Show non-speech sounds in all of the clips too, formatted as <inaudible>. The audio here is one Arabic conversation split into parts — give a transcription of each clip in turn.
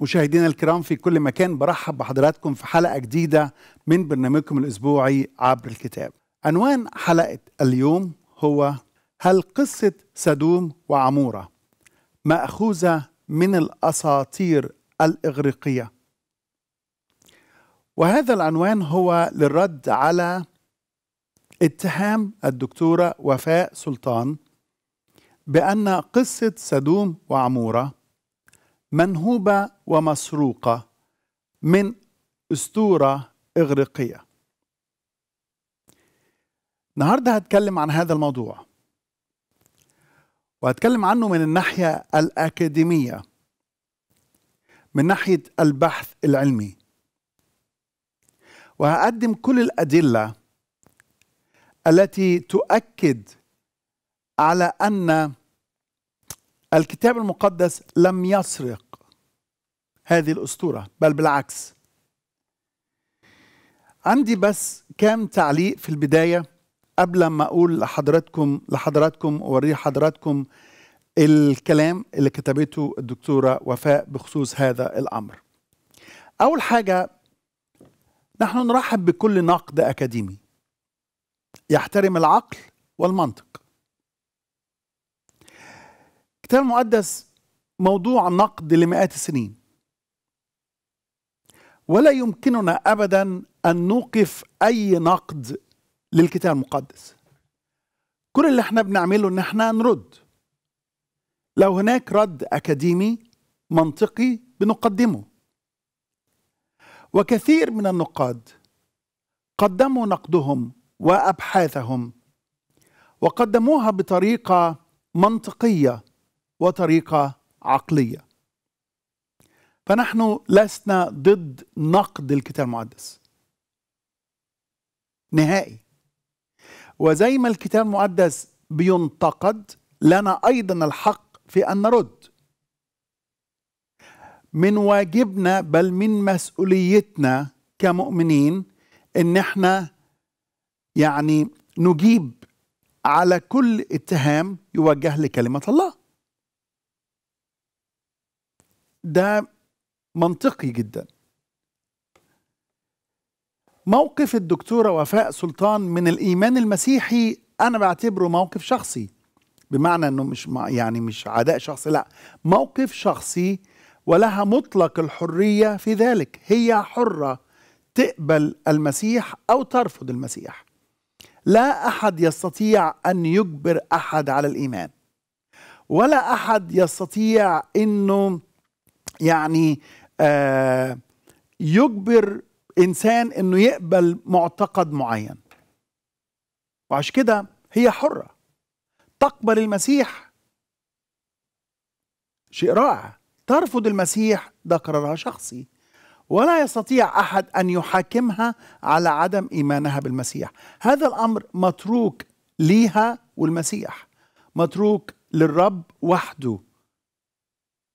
مشاهدينا الكرام في كل مكان برحب بحضراتكم في حلقة جديدة من برنامجكم الأسبوعي عبر الكتاب. عنوان حلقة اليوم هو هل قصة سدوم وعمورة مأخوذة من الأساطير الإغريقية؟ وهذا العنوان هو للرد على اتهام الدكتورة وفاء سلطان بأن قصة سدوم وعمورة منهوبة ومسروقة من أسطورة إغريقية. النهاردة هتكلم عن هذا الموضوع. وهتكلم عنه من الناحية الأكاديمية من ناحية البحث العلمي. وهقدم كل الأدلة التي تؤكد على أن الكتاب المقدس لم يسرق هذه الأسطورة بل بالعكس. عندي بس كام تعليق في البداية قبل ما أقول لحضراتكم لحضراتكم أوري حضراتكم الكلام اللي كتبته الدكتورة وفاء بخصوص هذا الأمر. أول حاجة نحن نرحب بكل نقد أكاديمي. يحترم العقل والمنطق. الكتاب المقدس موضوع نقد لمئات السنين. ولا يمكننا ابدا أن نوقف أي نقد للكتاب المقدس. كل اللي إحنا بنعمله إن إحنا نرد. لو هناك رد أكاديمي منطقي بنقدمه. وكثير من النقاد قدموا نقدهم وأبحاثهم وقدموها بطريقة منطقية وطريقة عقلية. فنحن لسنا ضد نقد الكتاب المقدس. نهائي. وزي ما الكتاب المقدس بينتقد لنا أيضا الحق في أن نرد. من واجبنا بل من مسؤوليتنا كمؤمنين إن إحنا يعني نجيب على كل اتهام يوجه لكلمة الله. ده منطقي جدا. موقف الدكتورة وفاء سلطان من الإيمان المسيحي أنا بعتبره موقف شخصي بمعنى أنه مش يعني مش عداء شخصي لا موقف شخصي ولها مطلق الحرية في ذلك. هي حرة تقبل المسيح أو ترفض المسيح. لا أحد يستطيع أن يجبر أحد على الإيمان ولا أحد يستطيع أنه يعني آه يجبر إنسان إنه يقبل معتقد معين. وعشان كده هي حرة. تقبل المسيح شيء رائع. ترفض المسيح ده قرارها شخصي. ولا يستطيع أحد أن يحاكمها على عدم إيمانها بالمسيح. هذا الأمر متروك ليها والمسيح. متروك للرب وحده.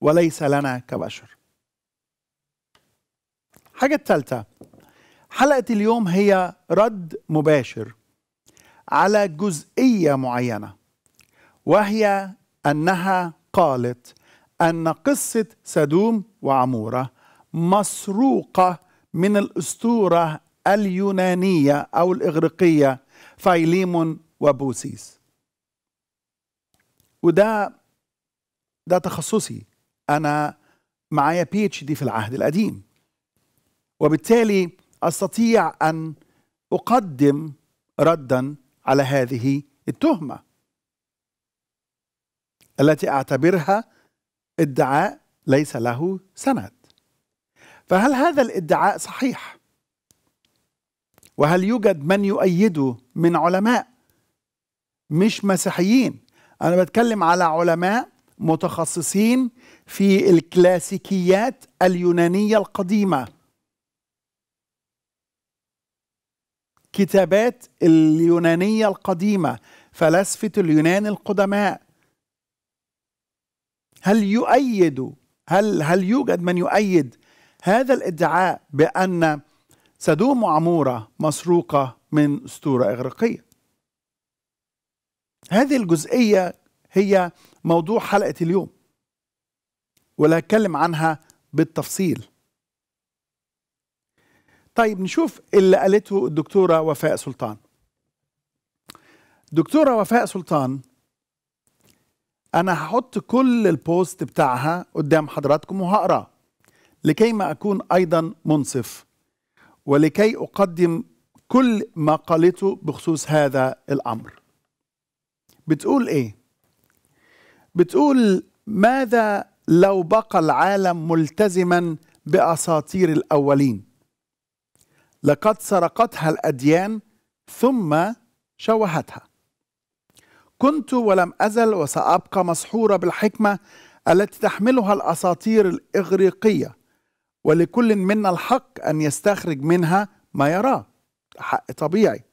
وليس لنا كبشر. حاجة الثالثة حلقة اليوم هي رد مباشر على جزئية معينة وهي أنها قالت أن قصة سدوم وعمورة مسروقة من الأسطورة اليونانية أو الإغريقية فايليمون وبوسيس. وده ده تخصصي. أنا معايا بي اتش دي في العهد القديم. وبالتالي أستطيع أن أقدم ردا على هذه التهمة التي أعتبرها ادعاء ليس له سند. فهل هذا الادعاء صحيح؟ وهل يوجد من يؤيده من علماء؟ مش مسيحيين. أنا بتكلم على علماء متخصصين في الكلاسيكيات اليونانية القديمة. كتابات اليونانية القديمة فلاسفة اليونان القدماء. هل يؤيد هل هل يوجد من يؤيد هذا الادعاء بأن سدوم وعموره مسروقة من أسطورة إغريقية؟ هذه الجزئية هي موضوع حلقة اليوم. ولا أتكلم عنها بالتفصيل. طيب نشوف اللي قالته الدكتورة وفاء سلطان. دكتورة وفاء سلطان أنا هحط كل البوست بتاعها قدام حضراتكم وهقراه لكي ما أكون أيضا منصف ولكي أقدم كل ما قالته بخصوص هذا الأمر. بتقول إيه؟ بتقول ماذا لو بقى العالم ملتزما بأساطير الأولين. لقد سرقتها الأديان ثم شوهتها. كنت ولم أزل وسأبقى مسحورة بالحكمة التي تحملها الأساطير الإغريقية ولكل منا الحق أن يستخرج منها ما يراه حق طبيعي.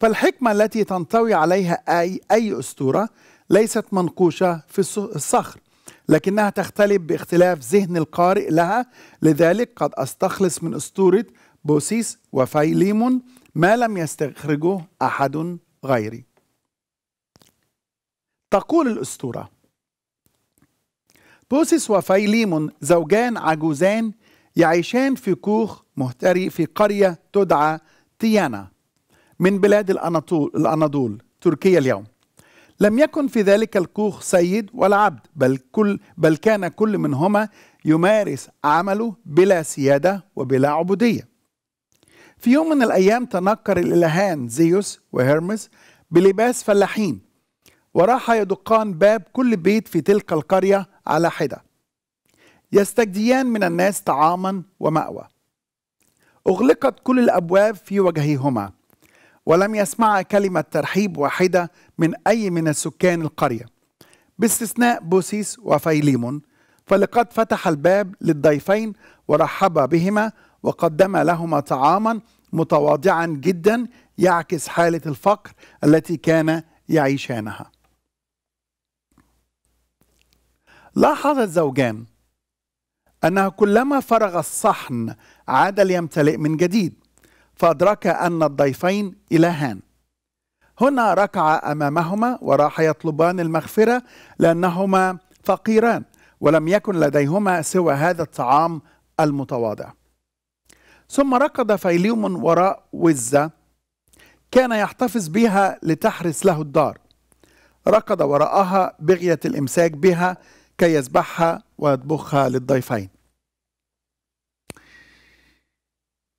فالحكمة التي تنطوي عليها أي, أي أسطورة ليست منقوشة في الصخر. لكنها تختلف باختلاف ذهن القارئ لها. لذلك قد أستخلص من أسطورة بوسيس وفيليمون ما لم يستخرجه أحد غيري. تقول الأسطورة بوسيس وفيليمون زوجان عجوزان يعيشان في كوخ مهتري في قرية تدعى تيانا من بلاد الأناطول, الأناضول تركيا اليوم. لم يكن في ذلك الكوخ سيد ولا عبد بل كل بل كان كل منهما يمارس عمله بلا سيادة وبلا عبودية. في يوم من الأيام تنكر الإلهان زيوس وهرمس بلباس فلاحين وراح يدقان باب كل بيت في تلك القرية على حدة. يستجديان من الناس طعاما ومأوى. أغلقت كل الأبواب في وجههما. ولم يسمع كلمة ترحيب واحدة من أي من السكان القرية. باستثناء بوسيس وفيليمون فلقد فتح الباب للضيفين ورحب بهما وقدم لهما طعاما متواضعا جدا يعكس حالة الفقر التي كان يعيشانها. لاحظ الزوجان أنه كلما فرغ الصحن عاد ليمتلئ من جديد. فأدرك أن الضيفين إلهان. هنا ركع أمامهما وراح يطلبان المغفرة لأنهما فقيران ولم يكن لديهما سوى هذا الطعام المتواضع. ثم ركض فيليوم وراء وزة كان يحتفظ بها لتحرس له الدار. ركض وراءها بغية الإمساك بها كي يذبحها ويطبخها للضيفين.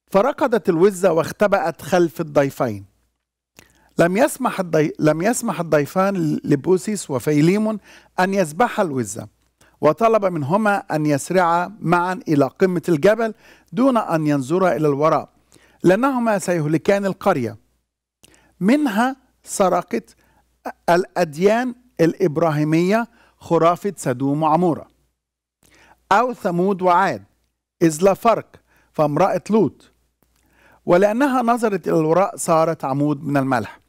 فركضت الوزة واختبأت خلف الضيفين. لم يسمح الضي... لم يسمح الضيفان لبوسيس وفيليمون أن يذبحا الوزة وطلب منهما أن يسرعا معا إلى قمة الجبل دون أن ينظرا إلى الوراء لأنهما سيهلكان القرية. منها سرقت الأديان الإبراهيمية خرافة سدوم وعمورة أو ثمود وعاد إذ لا فرق فامرأة لوط ولأنها نظرت إلى الوراء صارت عمود من الملح.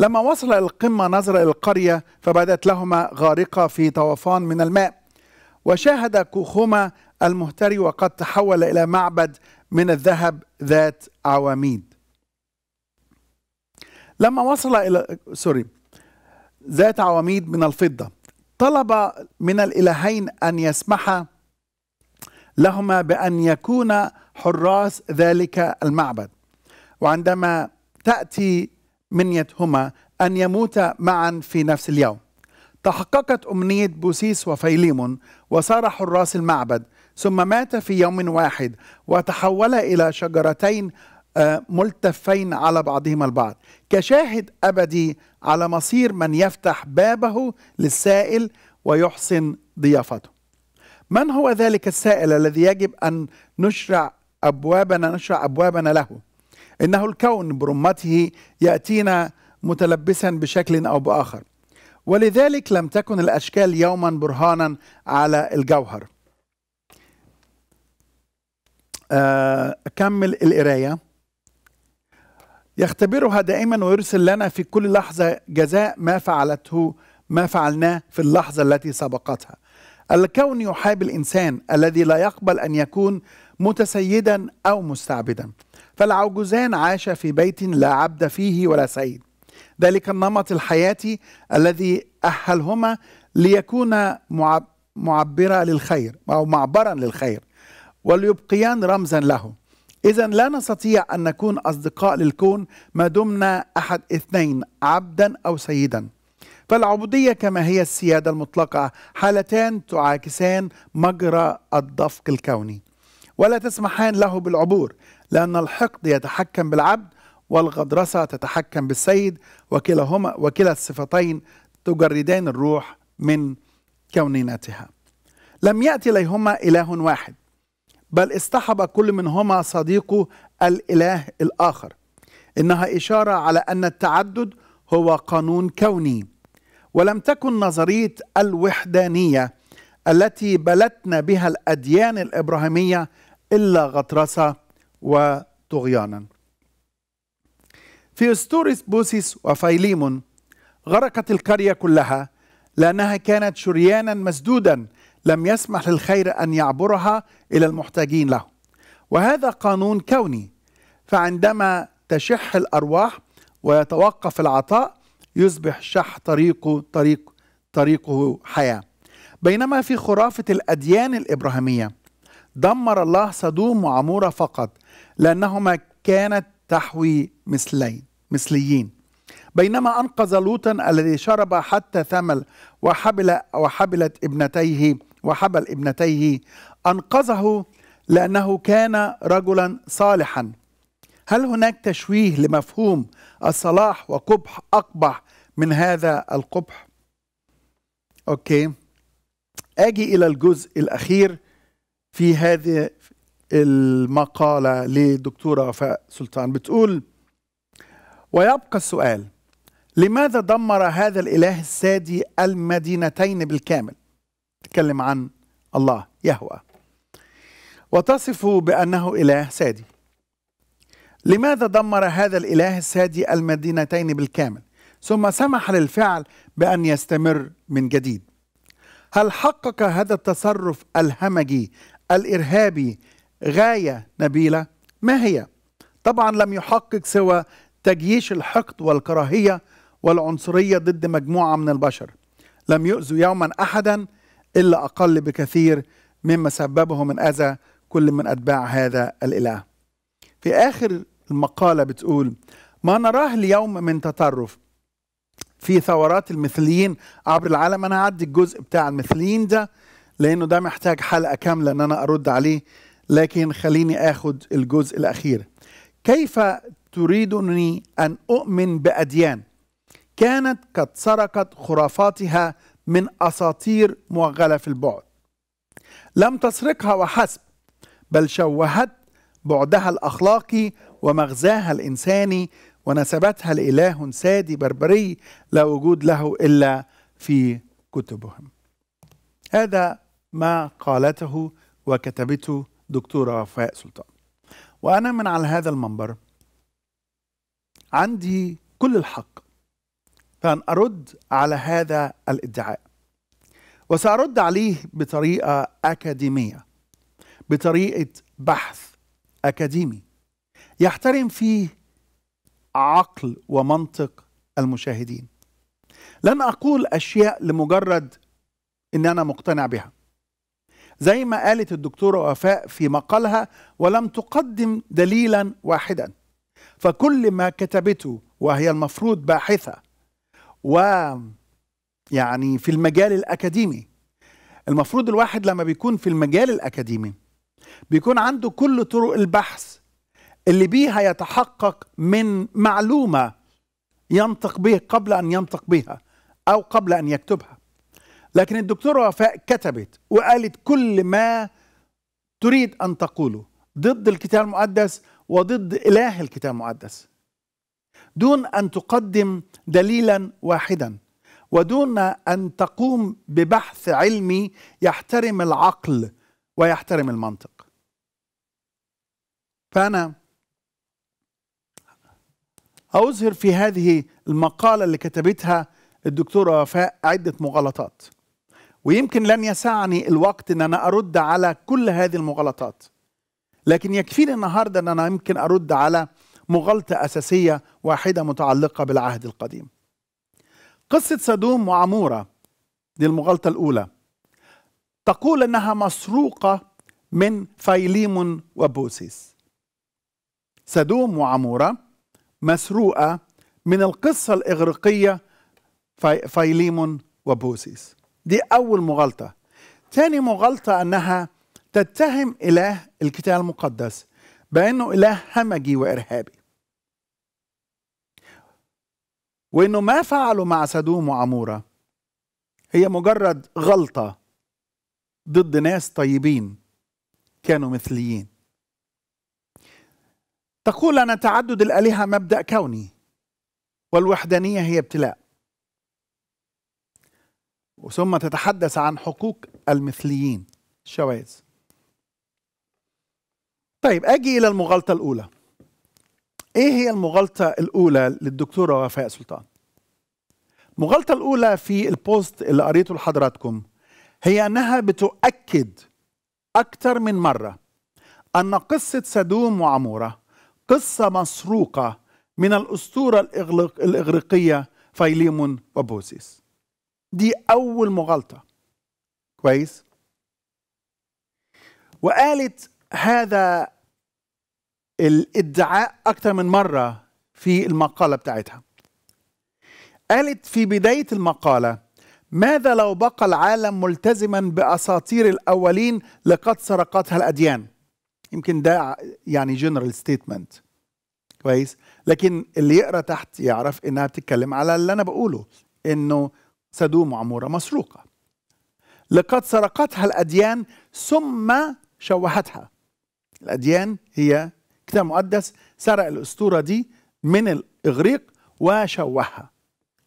لما وصل القمة نظر إلى القرية فبدت لهما غارقة في طوفان من الماء. وشاهد كوخهما المهتري وقد تحول إلى معبد من الذهب ذات عواميد. لما وصل إلى سوري ذات عواميد من الفضة طلب من الإلهين أن يسمح لهما بأن يكون حراس ذلك المعبد. وعندما تأتي منيتهما أن يموتا معا في نفس اليوم. تحققت أمنية بوسيس وفيليمون وصار حراس المعبد ثم مات في يوم واحد وتحول إلى شجرتين آه، ملتفين على بعضهما البعض. كشاهد أبدي على مصير من يفتح بابه للسائل ويحسن ضيافته. من هو ذلك السائل الذي يجب أن نشرع أبوابنا نشرع أبوابنا له. إنه الكون برمته يأتينا متلبسا بشكل أو بآخر. ولذلك لم تكن الأشكال يوما برهانا على الجوهر. آه، أكمل القراية. يختبرها دائما ويرسل لنا في كل لحظة جزاء ما فعلته ما فعلناه في اللحظة التي سبقتها. الكون يحاب الإنسان الذي لا يقبل أن يكون متسيدا أو مستعبدا. فالعجوزان عاش في بيت لا عبد فيه ولا سيد. ذلك النمط الحياتي الذي أهلهما ليكون معبرة للخير أو معبرا للخير وليبقيان رمزا له. إذا لا نستطيع أن نكون أصدقاء للكون ما دمنا أحد اثنين عبدا أو سيدا. فالعبودية كما هي السيادة المطلقة حالتان تعاكسان مجرى الدفق الكوني. ولا تسمحان له بالعبور لأن الحقد يتحكم بالعبد والغدرسة تتحكم بالسيد وكلاهما وكلا الصفتين تجردان الروح من كونينتها لم يأتي إليهما إله واحد بل اصطحب كل منهما صديقه الإله الآخر. إنها إشارة على أن التعدد هو قانون كوني ولم تكن نظرية الوحدانية التي بلتنا بها الأديان الإبراهيمية إلا غطرسة وطغيانا. في أسطورة بوسيس وفيليمون غرقت القرية كلها لأنها كانت شريانا مسدودا لم يسمح للخير أن يعبرها إلى المحتاجين له. وهذا قانون كوني فعندما تشح الأرواح ويتوقف العطاء يصبح شح طريقه طريق طريقه حياة. بينما في خرافة الأديان الإبراهيمية دمر الله سدوم وعمورة فقط لأنهما كانت تحوي مثلين مثليين. بينما أنقذ لوطا الذي شرب حتى ثمل وحبل وحبلت ابنتيه وحبل ابنتيه أنقذه لأنه كان رجلا صالحا. هل هناك تشويه لمفهوم الصلاح وقبح أقبح من هذا القبح؟ أوكي. أجي إلى الجزء الأخير في هذه المقالة لدكتورة وفاء سلطان. بتقول ويبقى السؤال لماذا دمر هذا الإله السادي المدينتين بالكامل؟ تكلم عن الله يهوى. وتصف بأنه إله سادي. لماذا دمر هذا الإله السادي المدينتين بالكامل؟ ثم سمح للفعل بأن يستمر من جديد. هل حقق هذا التصرف الهمجي الإرهابي غاية نبيلة. ما هي؟ طبعا لم يحقق سوى تجييش الحقد والكراهية والعنصرية ضد مجموعة من البشر. لم يؤذوا يوما أحدا إلا أقل بكثير مما سببه من أذى كل من أتباع هذا الإله. في آخر المقالة بتقول ما نراه اليوم من تطرف. في ثورات المثليين عبر العالم أنا هعدي الجزء بتاع المثليين ده. لأنه ده محتاج حلقة كاملة أن أنا أرد عليه لكن خليني أخد الجزء الأخير. كيف تريدني أن أؤمن بأديان؟ كانت قد سرقت خرافاتها من أساطير مغله في البعد. لم تسرقها وحسب بل شوهت بعدها الاخلاقي ومغزاها الانساني ونسبتها لإله سادي بربري لا وجود له إلا في كتبهم. هذا ما قالته وكتبته دكتورة وفاء سلطان. وأنا من على هذا المنبر عندي كل الحق فأن أرد على هذا الادعاء وسأرد عليه بطريقة أكاديمية بطريقة بحث أكاديمي يحترم فيه عقل ومنطق المشاهدين. لن أقول أشياء لمجرد إن أنا مقتنع بها. زي ما قالت الدكتورة وفاء في مقالها ولم تقدم دليلا واحدا. فكل ما كتبته وهي المفروض باحثة و يعني في المجال الأكاديمي المفروض الواحد لما بيكون في المجال الأكاديمي بيكون عنده كل طرق البحث اللي بيها يتحقق من معلومة ينطق به قبل أن ينطق بها أو قبل أن يكتبها. لكن الدكتورة وفاء كتبت وقالت كل ما تريد أن تقوله ضد الكتاب المقدس وضد إله الكتاب المقدس. دون أن تقدم دليلا واحدا ودون أن تقوم ببحث علمي يحترم العقل ويحترم المنطق. فأنا أظهر في هذه المقالة اللي كتبتها الدكتورة وفاء عدة مغالطات. ويمكن لن يسعني الوقت إن أنا أرد على كل هذه المغالطات. لكن يكفيني النهارده إن أنا يمكن أرد على مغالطة أساسية واحدة متعلقة بالعهد القديم. قصة سدوم وعمورة دي المغالطة الأولى. تقول إنها مسروقة من فايليم وبوسيس. سدوم وعمورة مسروقة من القصة الإغريقية في فايليم وبوسيس. دي أول مغالطة. تاني مغالطة أنها تتهم إله الكتاب المقدس بأنه إله همجي وإرهابي. وإنه ما فعلوا مع سدوم وعمورة. هي مجرد غلطة ضد ناس طيبين كانوا مثليين. تقول أن تعدد الآلهة مبدأ كوني والوحدانية هي ابتلاء. ثم تتحدث عن حقوق المثليين. الشواذ طيب آجي إلى المغالطة الأولى. إيه هي المغالطة الأولى للدكتورة وفاء سلطان؟ المغالطه الأولى في ال post اللي قريته لحضراتكم هي أنها بتؤكد أكثر من مرة أن قصة سدوم وعمورة قصة مسروقة من الأسطورة الإغريقية فايليمون وبوسيس. دي أول مغالطة. كويس؟ وقالت هذا الادعاء أكثر من مرة في المقالة بتاعتها. قالت في بداية المقالة ماذا لو بقى العالم ملتزما بأساطير الأولين لقد سرقتها الأديان؟ يمكن ده يعني general statement كويس؟ لكن اللي يقرأ تحت يعرف إنها بتتكلم على اللي أنا بقوله إنه سدوم وعمورة مسروقة. لقد سرقتها الأديان ثم شوهتها. الأديان هي الكتاب المقدس سرق الأسطورة دي من الإغريق وشوهها.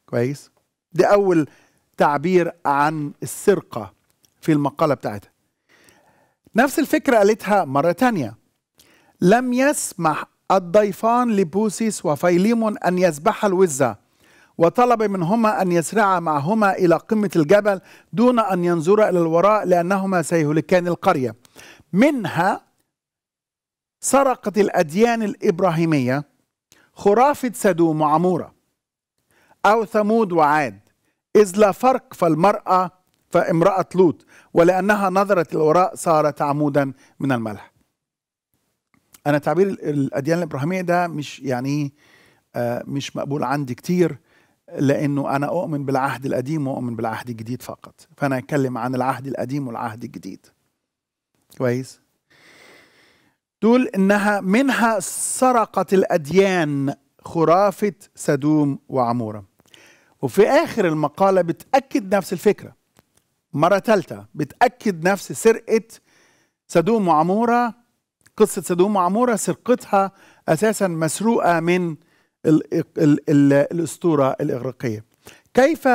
كويس؟ دي أول تعبير عن السرقة في المقالة بتاعتها. نفس الفكرة قالتها مرة تانية. لم يسمح الضيفان لبوسيس وفيليمون أن يذبحا الوزة. وطلب منهما أن يسرعا معهما إلى قمة الجبل دون أن ينظرا إلى الوراء لأنهما سيهلكان القرية. منها سرقت الأديان الإبراهيمية خرافة سدوم وعمورة أو ثمود وعاد إذ لا فرق فالمرأة فامرأة لوط ولأنها نظرت الوراء صارت عمودا من الملح. أنا تعبير الأديان الإبراهيمية ده مش يعني آه مش مقبول عندي كتير. لأنه أنا أؤمن بالعهد القديم وأؤمن بالعهد الجديد فقط. فأنا أتكلم عن العهد القديم والعهد الجديد. كويس؟ تقول إنها منها سرقت الأديان خرافة سدوم وعمورة. وفي آخر المقالة بتأكد نفس الفكرة. مرة ثالثه بتأكد نفس سرقة سدوم وعمورة قصة سدوم وعمورة سرقتها أساسا مسروقة من ال ال ال الأسطورة الإغريقية. كيف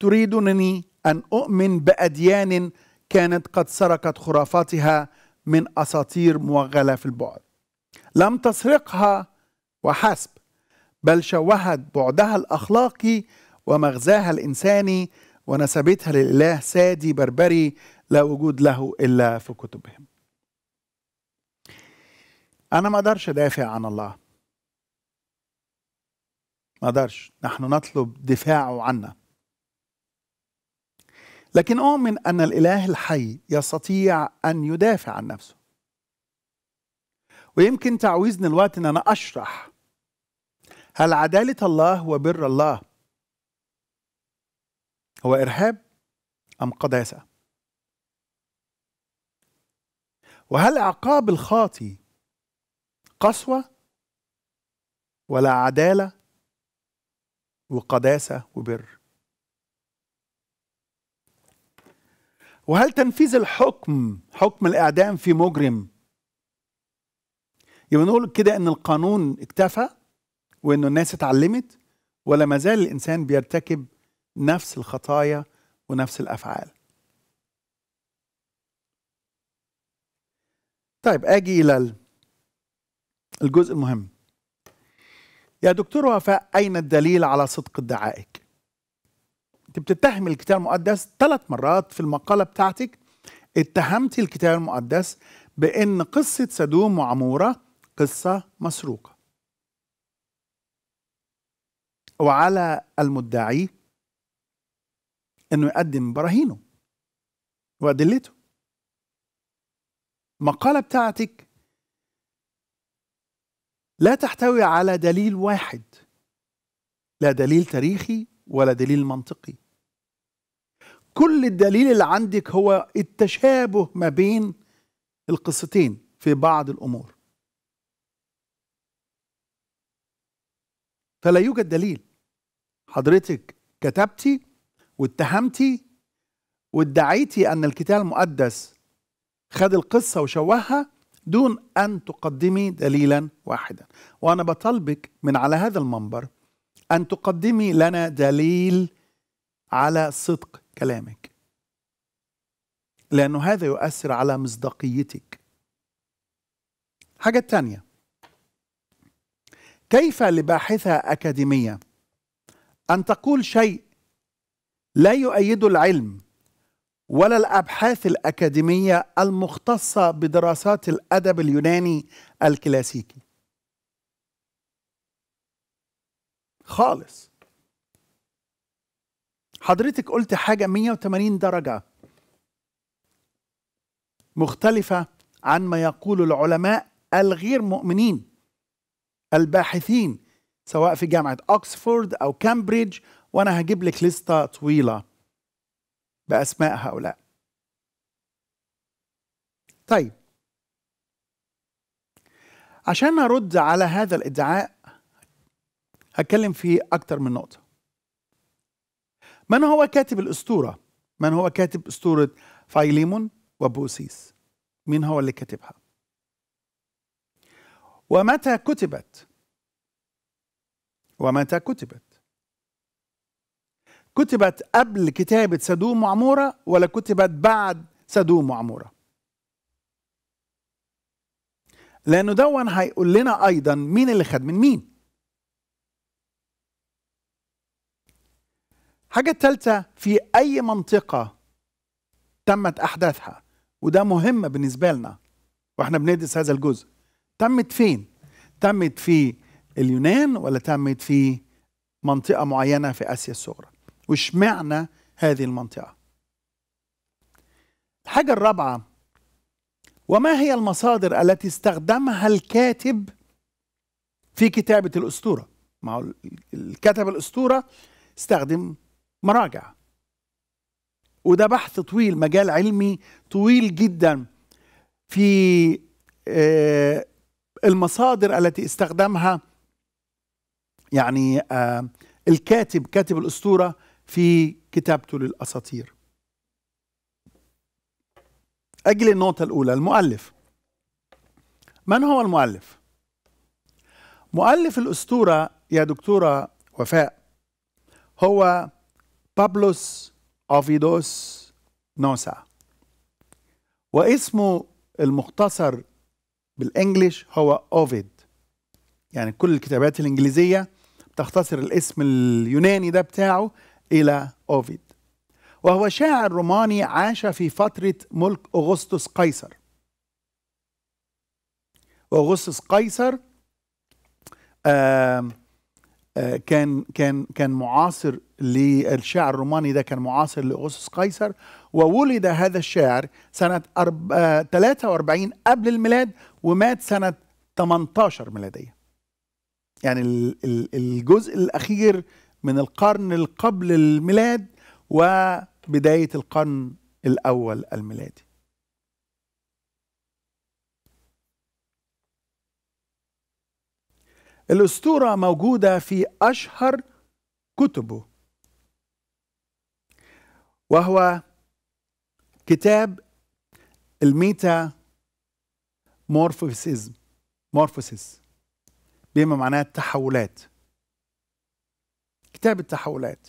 تريدنني أن أؤمن بأديان كانت قد سرقت خرافاتها من أساطير موغلة في البعد؟ لم تسرقها وحسب بل شوهت بعدها الاخلاقي ومغزاها الإنساني ونسبتها للإله سادي بربري لا وجود له إلا في كتبهم. أنا ما أقدرش أدافع عن الله. ما أقدرش نحن نطلب دفاعه عنا. لكن أؤمن أن الإله الحي يستطيع أن يدافع عن نفسه. ويمكن تعويزني الوقت إن أنا أشرح. هل عدالة الله وبر الله؟ هو إرهاب أم قداسة؟ وهل عقاب الخاطي قسوة ولا عدالة؟ وقداسة وبر. وهل تنفيذ الحكم حكم الإعدام في مجرم؟ يبقى نقول كده إن القانون اكتفى وإنه الناس اتعلمت ولا ما زال الإنسان بيرتكب نفس الخطايا ونفس الأفعال. طيب آجي إلى الجزء المهم. يا دكتور وفاء اين الدليل على صدق ادعائك؟ أنت بتتهم الكتاب المقدس ثلاث مرات في المقالة بتاعتك. اتهمت الكتاب المقدس بإن قصة سدوم وعمورة قصة مسروقة. وعلى المدعي إنه يقدم براهينه وأدلته. المقالة بتاعتك لا تحتوي على دليل واحد. لا دليل تاريخي ولا دليل منطقي. كل الدليل اللي عندك هو التشابه ما بين القصتين في بعض الأمور. فلا يوجد دليل. حضرتك كتبتي واتهمتي وادعيتي أن الكتاب المقدس خد القصة وشوهها دون أن تقدمي دليلا واحدا. وأنا بطلبك من على هذا المنبر أن تقدمي لنا دليل على صدق كلامك. لأنه هذا يؤثر على مصداقيتك. حاجة تانية. كيف لباحثة أكاديمية أن تقول شيء لا يؤيد العلم ولا الأبحاث الأكاديمية المختصة بدراسات الأدب اليوناني الكلاسيكي. خالص. حضرتك قلت حاجة 180 درجة مختلفة عن ما يقول العلماء الغير مؤمنين الباحثين سواء في جامعة اوكسفورد أو كامبريدج وأنا هجيب لك لستة طويلة. بأسماء هؤلاء. طيب. عشان نرد على هذا الإدعاء هتكلم في أكتر من نقطة. من هو كاتب الأسطورة؟ من هو كاتب أسطورة فايليمون وبوسيس؟ مين هو اللي كاتبها؟ ومتى كتبت؟ ومتى كتبت؟ كتبت قبل كتابة سدوم وعمورة ولا كتبت بعد سدوم وعمورة لأنه دون هيقول لنا أيضا مين اللي خد من مين حاجة الثالثة في أي منطقة تمت أحداثها وده مهم بالنسبة لنا وإحنا بندرس هذا الجزء تمت فين؟ تمت في اليونان ولا تمت في منطقة معينة في آسيا الصغرى؟ واشمعنى هذه المنطقة. الحاجة الرابعة وما هي المصادر التي استخدمها الكاتب في كتابة الأسطورة؟ ما الكتب الأسطورة استخدم مراجع. وده بحث طويل مجال علمي طويل جدا في المصادر التي استخدمها يعني الكاتب كاتب الأسطورة في كتابته للأساطير. أجل النقطة الأولى المؤلف. من هو المؤلف؟ مؤلف الأسطورة يا دكتورة وفاء هو بابلوس أوفيدوس نوسا. واسمه المختصر بالإنجليش هو أوفيد. يعني كل الكتابات الإنجليزية تختصر الاسم اليوناني ده بتاعه إلى أوفيد. وهو شاعر روماني عاش في فترة ملك أغسطس قيصر. وأغسطس قيصر آآ كان كان كان معاصر للشاعر الروماني ده كان معاصر لأغسطس قيصر. وولد هذا الشاعر سنة 43 قبل الميلاد ومات سنة 18 ميلادية. يعني الجزء الأخير من القرن اللي قبل الميلاد وبداية القرن الأول الميلادي. الأسطورة موجودة في أشهر كتبه وهو كتاب ال Metamorphosism morphosis بما معناه التحولات. كتاب التحولات.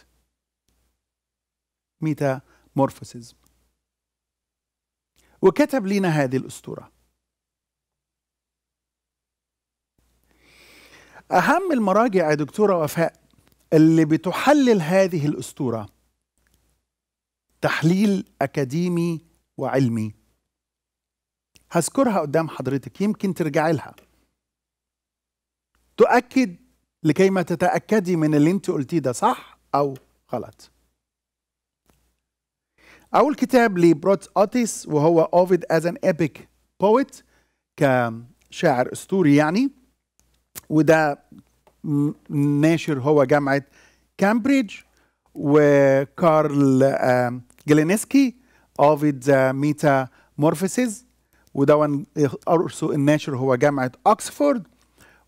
Metamorphosism وكتب لنا هذه الأسطورة. أهم المراجع يا دكتورة وفاء اللي بتحلل هذه الأسطورة تحليل أكاديمي وعلمي. هذكرها قدام حضرتك يمكن ترجعي لها. تؤكد لكي ما تتأكدي من اللي انت قلتيه ده صح أو غلط؟ أول كتاب لبروت أوتيس وهو أوفيد as an epic poet كشاعر أسطوري يعني وده ناشر هو جامعة كامبريدج وكارل جلينسكي أوفيد ميتا مورفيسز ودون أرسو الناشر هو جامعة أكسفورد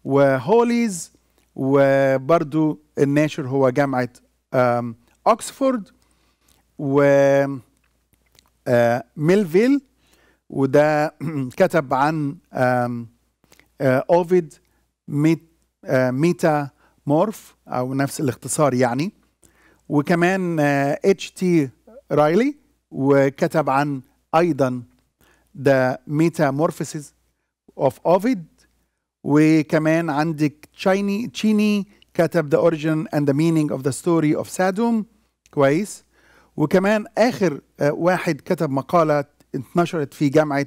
وهوليز وبرضو الناشر هو جامعة أكسفورد و ميلفيل وده <clears throat> كتب عن أوفيد آه، ميتا مورف أو نفس الاختصار يعني وكمان اتش تي رايلي وكتب عن أيضا The Metamorphosis of Ovid. وكمان عندك تشايني تشيني كتب The Origin and the Meaning of the Story of Sodom. كويس. وكمان آخر آه، واحد كتب مقالة انتشرت في جامعة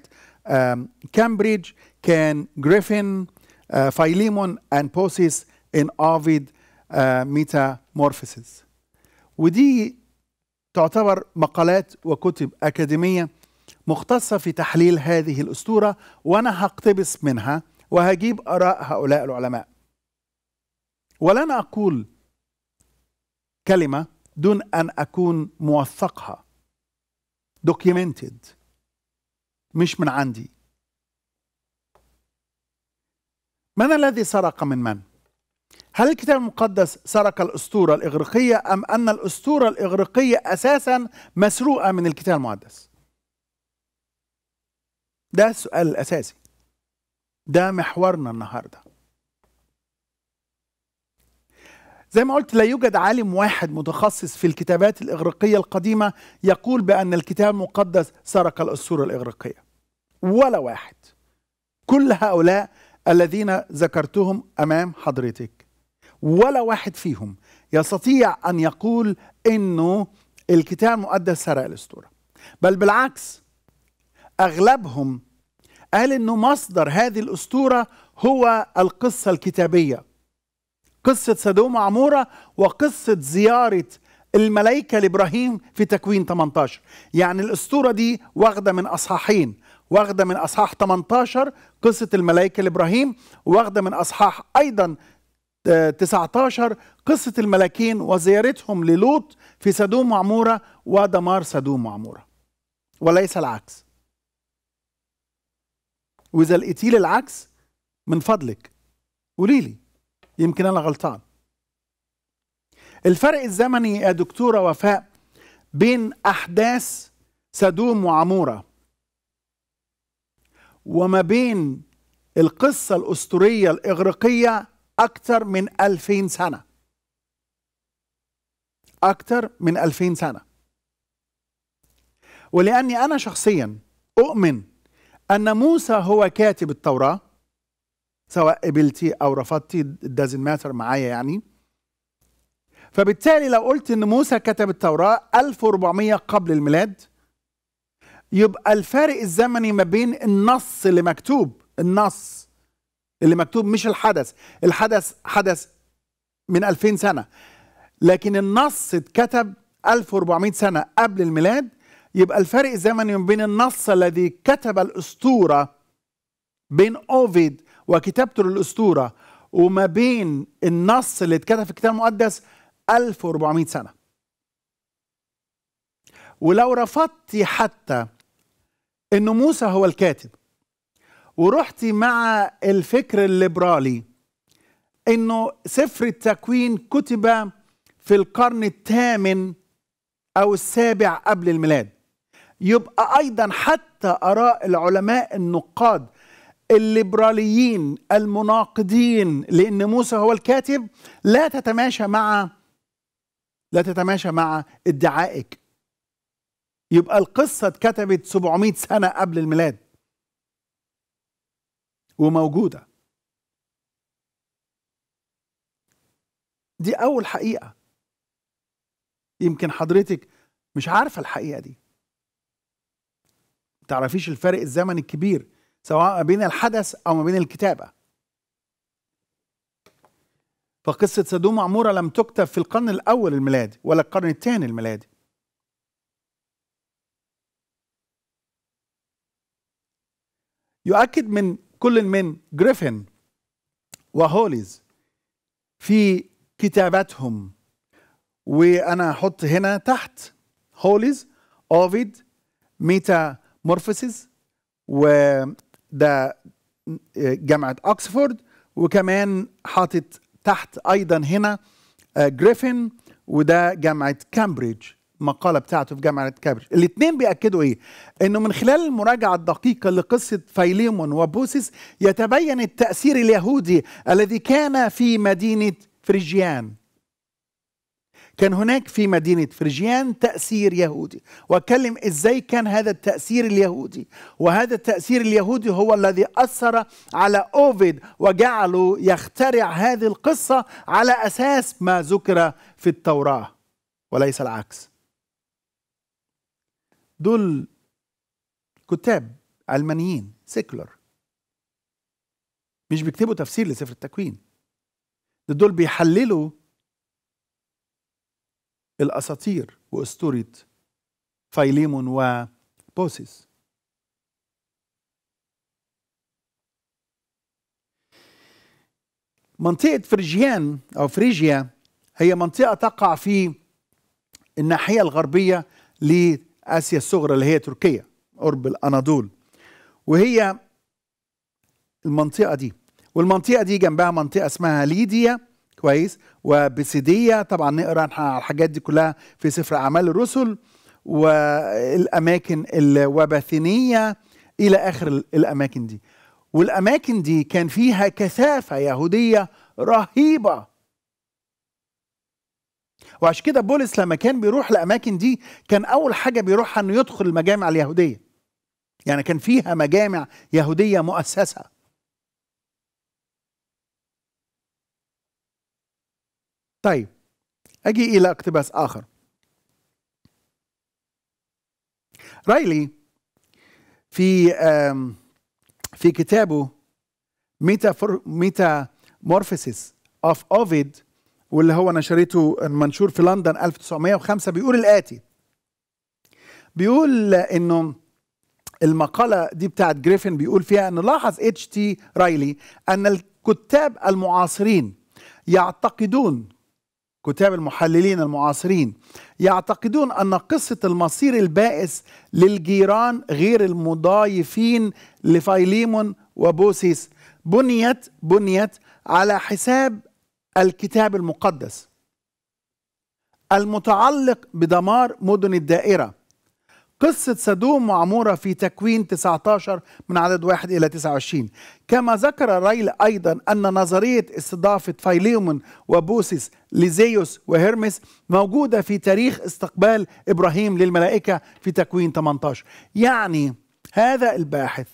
كامبريدج كان جريفن Philemon and Baucis Ovid آه، Metamorphosis. ودي تعتبر مقالات وكتب أكاديمية مختصة في تحليل هذه الأسطورة وأنا هقتبس منها. وهجيب آراء هؤلاء العلماء. ولن أقول كلمة دون أن أكون موثقها. documented. مش من عندي. من الذي سرق من من؟ هل الكتاب المقدس سرق الأسطورة الإغريقية أم أن الأسطورة الإغريقية أساسا مسروقة من الكتاب المقدس؟ ده السؤال الأساسي. ده محورنا النهارده. زي ما قلت لا يوجد عالم واحد متخصص في الكتابات الإغريقية القديمة يقول بأن الكتاب المقدس سرق الأسطورة الإغريقية. ولا واحد. كل هؤلاء الذين ذكرتهم أمام حضرتك. ولا واحد فيهم يستطيع أن يقول إنه الكتاب المقدس سرق الأسطورة. بل بالعكس أغلبهم قال إنه مصدر هذه الأسطورة هو القصة الكتابية. قصة سدوم وعمورة وقصة زيارة الملائكة لإبراهيم في تكوين 18 يعني الأسطورة دي واخدة من أصحاحين واخدة من أصحاح 18 قصة الملائكة لإبراهيم واخدة من أصحاح أيضا آه، 19 قصة الملاكين وزيارتهم للوط في سدوم وعمورة ودمار سدوم وعمورة. وليس العكس. وإذا لقيتي لي العكس من فضلك. قولي لي يمكن أنا غلطان. الفرق الزمني يا دكتورة وفاء بين أحداث سدوم وعمورة وما بين القصة الأسطورية الإغريقية أكثر من ألفين سنة. أكثر من ألفين سنة. ولأني أنا شخصيا أؤمن أن موسى هو كاتب التوراة سواء قبلتي أو رفضتي doesn't matter معايا يعني. فبالتالي لو قلت إن موسى كتب التوراة 1400 قبل الميلاد يبقى الفارق الزمني ما بين النص اللي مكتوب النص اللي مكتوب مش الحدث الحدث حدث من 2000 سنة لكن النص اتكتب 1400 سنة قبل الميلاد يبقى الفرق الزمني بين النص الذي كتب الأسطورة بين أوفيد وكتابته للأسطورة وما بين النص اللي اتكتب في الكتاب المقدس 1400 سنة. ولو رفضتي حتى انه موسى هو الكاتب ورحتي مع الفكر الليبرالي إنه سفر التكوين كتب في القرن الثامن أو السابع قبل الميلاد يبقى أيضا حتى آراء العلماء النقاد الليبراليين المناقضين لأن موسى هو الكاتب لا تتماشى مع لا تتماشى مع ادعائك. يبقى القصة اتكتبت 700 سنة قبل الميلاد. وموجودة. دي أول حقيقة. يمكن حضرتك مش عارفة الحقيقة دي. تعرفيش الفرق الزمني الكبير سواء ما بين الحدث أو ما بين الكتابة. فقصة سدوم وعمورة لم تكتب في القرن الأول الميلادي ولا القرن الثاني الميلادي يؤكد من كل من جريفن وهوليز في كتاباتهم. وأنا هحط هنا تحت هوليز Ovid Metamorphosis وده جامعة أكسفورد وكمان حاطط تحت أيضا هنا جريفن وده جامعة كامبريدج المقالة بتاعته في جامعة كامبريدج الاثنين بيأكدوا إيه؟ إنه من خلال المراجعة الدقيقة لقصة فيليمون وبوسيس يتبين التأثير اليهودي الذي كان في مدينة فريجيان كان هناك في مدينة فريجيان تأثير يهودي. وأتكلم إزاي كان هذا التأثير اليهودي. وهذا التأثير اليهودي هو الذي أثر على أوفيد وجعله يخترع هذه القصة على أساس ما ذكر في التوراة وليس العكس. دول كتاب علمانيين سيكولر مش بيكتبوا تفسير لسفر التكوين. دول بيحللوا الأساطير وأسطورة فايليمون وبوسيس. منطقة فريجيان أو فريجيا هي منطقة تقع في الناحية الغربية لآسيا الصغرى اللي هي تركيا قرب الأناضول. وهي المنطقة دي. والمنطقة دي جنبها منطقة اسمها ليديا. كويس. وبسيدية طبعا نقرأ عن الحاجات دي كلها في سفر أعمال الرسل والأماكن الوباثينية إلى آخر الأماكن دي. والأماكن دي كان فيها كثافة يهودية رهيبة. وعشان كده بولس لما كان بيروح الأماكن دي كان أول حاجة بيروحها إنه يدخل المجامع اليهودية. يعني كان فيها مجامع يهودية مؤسسة. طيب أجي إلى اقتباس آخر. رايلي في في كتابه Meta Metamorphosis of Ovid واللي هو نشرته منشور في لندن 1905 بيقول الآتي. بيقول إنه المقالة دي بتاعت جريفن بيقول فيها أن لاحظ H T رايلي أن الكتاب المعاصرين يعتقدون كتاب المحللين المعاصرين يعتقدون أن قصة المصير البائس للجيران غير المضايفين لفايليمون وبوسيس بنيت بنيت على حساب الكتاب المقدس المتعلق بدمار مدن الدائرة. قصة سدوم وعمورة في تكوين 19 من عدد 1 إلى 29 كما ذكر رايل أيضا أن نظرية استضافة فايليومون وبوسيس لزيوس وهرمس موجودة في تاريخ استقبال إبراهيم للملائكة في تكوين 18 يعني هذا الباحث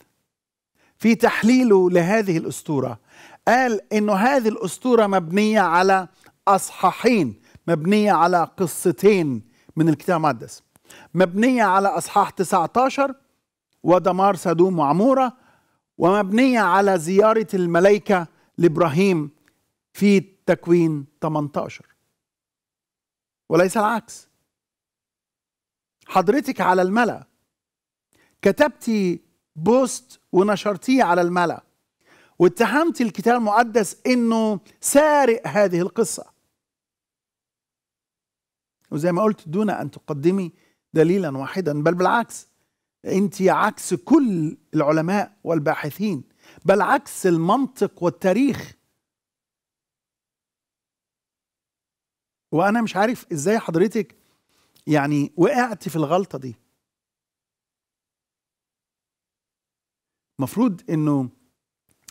في تحليله لهذه الأسطورة قال إنه هذه الأسطورة مبنية على أصحاحين مبنية على قصتين من الكتاب المقدس. مبنية على أصحاح 19 ودمار سدوم وعمورة ومبنية على زيارة الملائكة لإبراهيم في تكوين 18 وليس العكس. حضرتك على الملأ. كتبتي بوست ونشرتيه على الملأ. واتهمت الكتاب المقدس إنه سارق هذه القصة. وزي ما قلت دون أن تقدمي دليلا واحدا بل بالعكس. انت عكس كل العلماء والباحثين بل عكس المنطق والتاريخ. وأنا مش عارف إزاي حضرتك يعني وقعت في الغلطة دي. مفروض إنه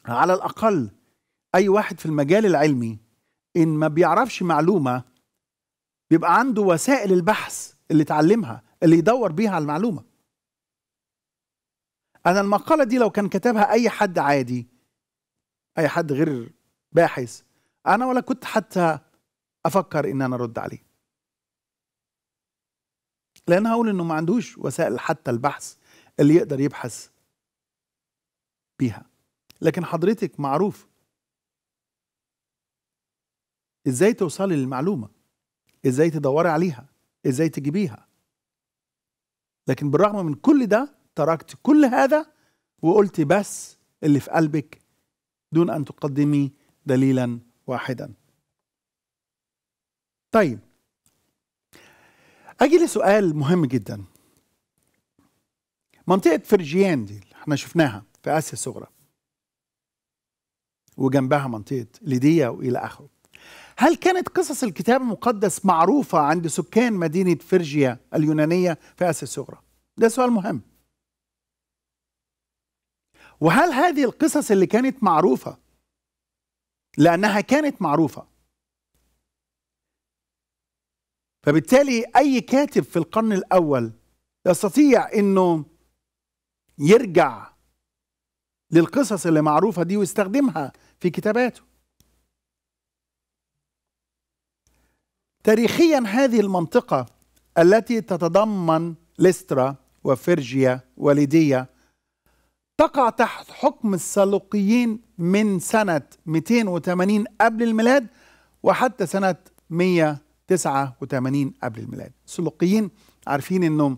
على الأقل أي واحد في المجال العلمي إن ما بيعرفش معلومة بيبقى عنده وسائل البحث اللي اتعلمها اللي يدور بيها على المعلومة. أنا المقالة دي لو كان كتبها أي حد عادي أي حد غير باحث أنا ولا كنت حتى أفكر ان أنا أرد عليه. لأن هقول إنه ما عندوش وسائل حتى البحث اللي يقدر يبحث بيها. لكن حضرتك معروف. إزاي توصلي للمعلومة؟ إزاي تدوري عليها؟ إزاي تجيبيها؟ لكن بالرغم من كل ده تركت كل هذا وقلتي بس اللي في قلبك دون أن تقدمي دليلا واحدا. طيب. أجي لسؤال مهم جدا. منطقة فرجيان دي إحنا شفناها في آسيا الصغرى وجنبها منطقة ليديا وإلى آخره. هل كانت قصص الكتاب المقدس معروفة عند سكان مدينة فرجيا اليونانية في آسيا الصغرى؟ ده سؤال مهم. وهل هذه القصص اللي كانت معروفة لأنها كانت معروفة فبالتالي أي كاتب في القرن الأول يستطيع إنه يرجع للقصص اللي معروفة دي ويستخدمها في كتاباته؟ تاريخيا هذه المنطقة التي تتضمن لسترا وفرجيا وليديا تقع تحت حكم السلوقيين من سنة 280 قبل الميلاد وحتى سنة 189 قبل الميلاد. السلوقيين عارفين انه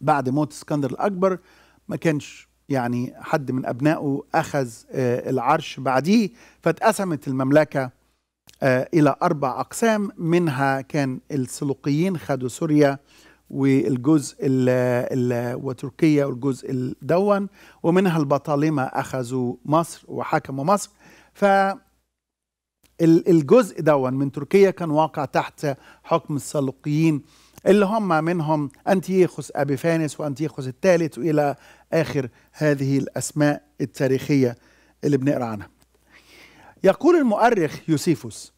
بعد موت اسكندر الأكبر ما كانش يعني حد من أبنائه أخذ العرش بعديه فاتقسمت المملكة إلى أربع أقسام. منها كان السلوقيين خدوا سوريا والجزء ال ال وتركيا والجزء الدون ومنها البطالمة أخذوا مصر وحكموا مصر. ف الجزء دون من تركيا كان واقع تحت حكم السلوقيين اللي هم منهم أنتيخوس أبيفانس وأنتيخوس الثالث وإلى آخر هذه الأسماء التاريخية اللي بنقرأ عنها. يقول المؤرخ يوسيفوس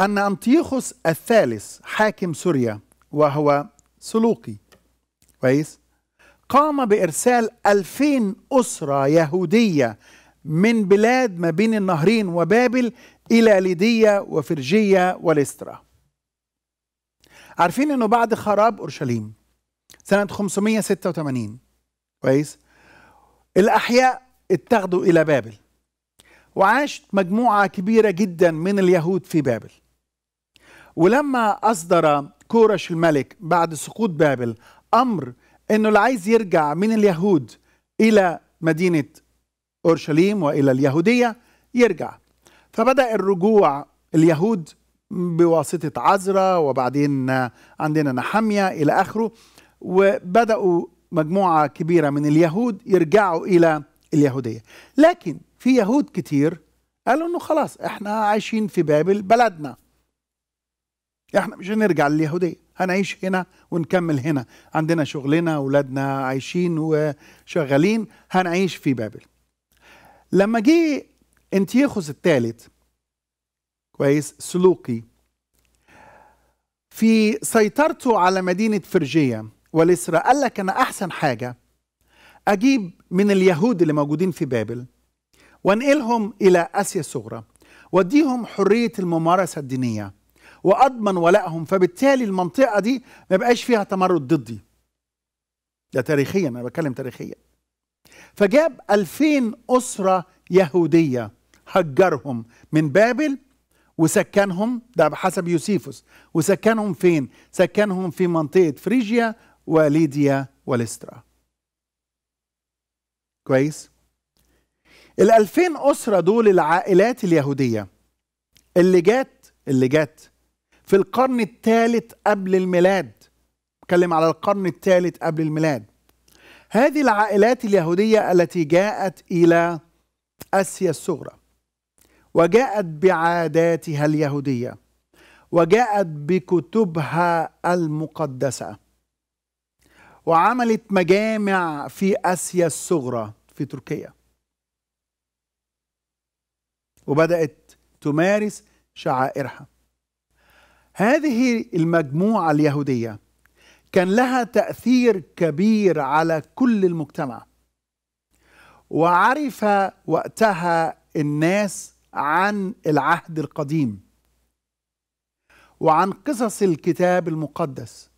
أن أنطيوخوس الثالث حاكم سوريا وهو سلوقي. كويس؟ قام بإرسال ألفين أسرة يهودية من بلاد ما بين النهرين وبابل إلى ليديا وفرجية وليسترا. عارفين أنه بعد خراب أورشليم سنة 586 كويس؟ الأحياء اتخذوا إلى بابل. وعاشت مجموعة كبيرة جدا من اليهود في بابل. ولما أصدر كورش الملك بعد سقوط بابل أمر أنه اللي عايز يرجع من اليهود إلى مدينة أورشليم وإلى اليهودية يرجع. فبدأ الرجوع اليهود بواسطة عزرا وبعدين عندنا نحمية إلى آخره وبدأوا مجموعة كبيرة من اليهود يرجعوا إلى اليهودية. لكن في يهود كتير قالوا إنه خلاص إحنا عايشين في بابل بلدنا. إحنا مش هنرجع لليهودية هنعيش هنا ونكمل هنا. عندنا شغلنا أولادنا عايشين وشغالين هنعيش في بابل. لما جه أنتيخوس الثالث كويس سلوقي في سيطرته على مدينة فرجية والإسرة قال لك أنا أحسن حاجة أجيب من اليهود اللي موجودين في بابل وانقلهم إلى آسيا الصغرى. واديهم حرية الممارسة الدينية. وأضمن ولائهم فبالتالي المنطقة دي ما بقاش فيها تمرد ضدي. ده تاريخيا أنا بتكلم تاريخيا. فجاب ألفين أسرة يهودية هجرهم من بابل وسكنهم ده بحسب يوسيفوس وسكنهم فين؟ سكنهم في منطقة فريجيا وليديا وليسترا كويس؟ الألفين أسرة دول العائلات اليهودية اللي جت اللي جت في القرن الثالث قبل الميلاد. بتكلم على القرن الثالث قبل الميلاد. هذه العائلات اليهودية التي جاءت إلى آسيا الصغرى وجاءت بعاداتها اليهودية وجاءت بكتبها المقدسة وعملت مجامع في آسيا الصغرى في تركيا. وبدأت تمارس شعائرها. هذه المجموعة اليهودية كان لها تأثير كبير على كل المجتمع. وعرف وقتها الناس عن العهد القديم وعن قصص الكتاب المقدس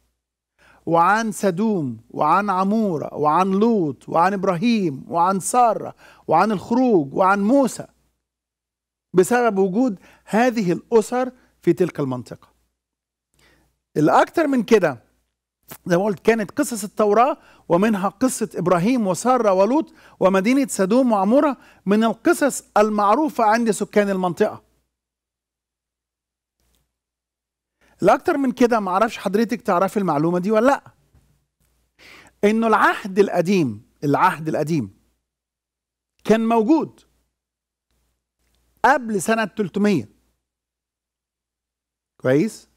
وعن سدوم وعن عمورة وعن لوط وعن إبراهيم وعن سارة وعن الخروج وعن موسى. بسبب وجود هذه الأسر في تلك المنطقة. الأكثر من كده زي ما قلت كانت قصص التوراة ومنها قصة إبراهيم وسارة ولوط ومدينة سدوم وعمورة من القصص المعروفة عند سكان المنطقة. الأكتر من كده معرفش حضرتك تعرفي المعلومة دي ولا لأ. إنه العهد القديم العهد القديم كان موجود. قبل سنة 300 كويس؟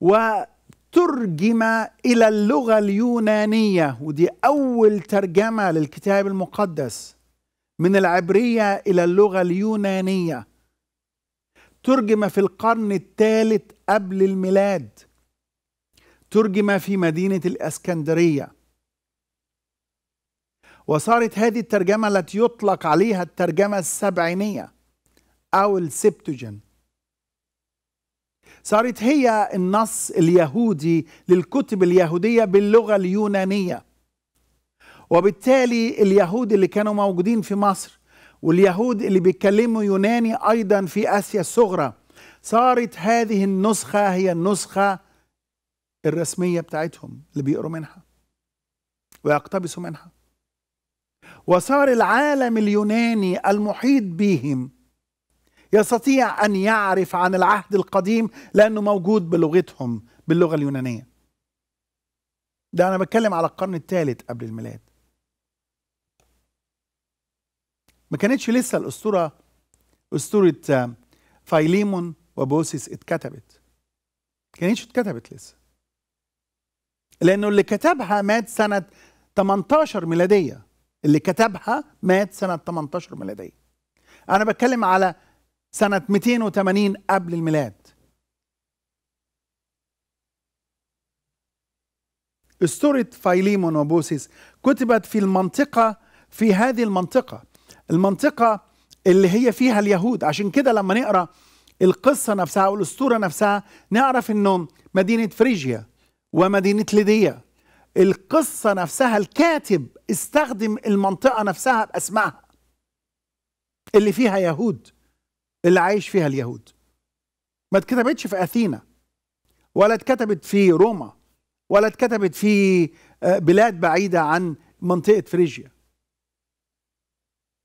وترجم إلى اللغة اليونانية ودي أول ترجمة للكتاب المقدس من العبرية إلى اللغة اليونانية. ترجم في القرن الثالث قبل الميلاد. ترجم في مدينة الإسكندرية. وصارت هذه الترجمة التي يطلق عليها الترجمة السبعينية أو السبتوجن. صارت هي النص اليهودي للكتب اليهودية باللغة اليونانية. وبالتالي اليهود اللي كانوا موجودين في مصر واليهود اللي بيتكلموا يوناني أيضا في آسيا الصغرى صارت هذه النسخة هي النسخة الرسمية بتاعتهم اللي بيقروا منها ويقتبسوا منها. وصار العالم اليوناني المحيط بهم. يستطيع أن يعرف عن العهد القديم لأنه موجود بلغتهم باللغة اليونانية. ده أنا بتكلم على القرن الثالث قبل الميلاد. ما كانتش لسه الأسطورة أسطورة فايليمون وبوسيس اتكتبت. كانتش اتكتبت لسه. لأنه اللي كتبها مات سنة 18 ميلادية. اللي كتبها مات سنة 18 ميلاديه أنا بتكلم على سنة 280 قبل الميلاد. اسطورة فايليمون وبوسيس كتبت في المنطقة في هذه المنطقة. المنطقة اللي هي فيها اليهود. عشان كده لما نقرأ القصة نفسها والأسطورة نفسها نعرف أنه مدينة فريجيا ومدينة ليديا. القصة نفسها الكاتب استخدم المنطقة نفسها بأسمائها. اللي فيها يهود اللي عايش فيها اليهود. ما اتكتبتش في أثينا ولا اتكتبت في روما ولا اتكتبت في بلاد بعيدة عن منطقة فريجيا.